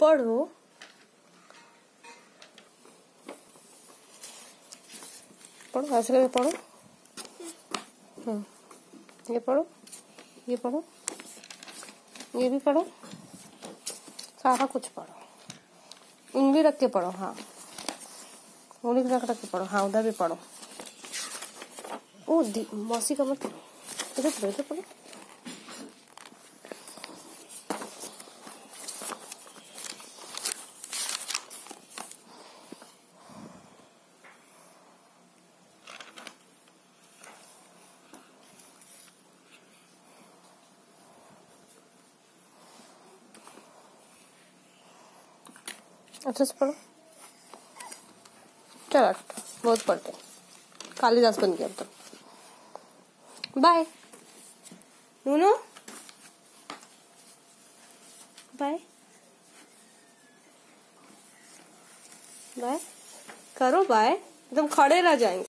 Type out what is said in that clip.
पढ़ो। पढ़ो ऐसे करके पढ़ो। हम्म ये पढ़ो ये पढ़ो, ये भी पढ़ो, सारा कुछ पढ़ो। उंगली रख के पढ़ो हाँ। उंगली रख रख के पढ़ो हाँ उधर भी पढ़ो। ओ मौसी का मत इधर पढ़ो इधर पढ़ो। अच्छे से पढ़ो। चलो बहुत पढ़ते कालिदास बन गया अब तो। बाय नूनो? बाय बाय करो बाय एकदम खड़े रह जाएँगे।